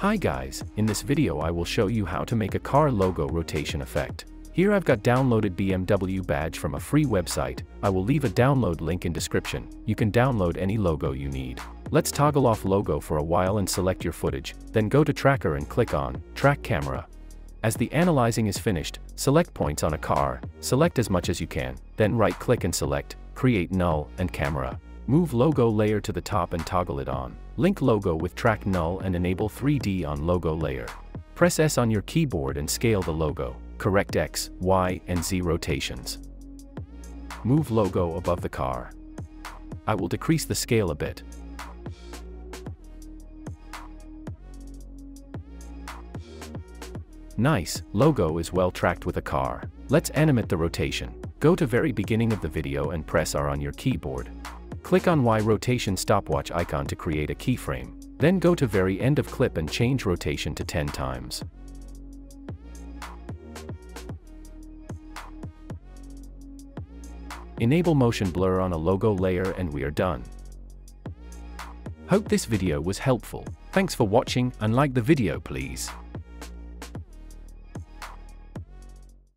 Hi guys, in this video I will show you how to make a car logo rotation effect. Here I've got downloaded BMW badge from a free website, I will leave a download link in description, you can download any logo you need. Let's toggle off logo for a while and select your footage, then go to tracker and click on track camera. As the analyzing is finished, select points on a car, select as much as you can, then right click and select create null and camera. Move logo layer to the top and toggle it on. Link logo with track null and enable 3D on logo layer. Press S on your keyboard and scale the logo. Correct X, Y, and Z rotations. Move logo above the car. I will decrease the scale a bit. Nice, logo is well tracked with a car. Let's animate the rotation. Go to very beginning of the video and press R on your keyboard. Click on Y rotation stopwatch icon to create a keyframe. Then go to very end of clip and change rotation to 10 times. Enable motion blur on a logo layer and we are done. Hope this video was helpful. Thanks for watching and like the video please.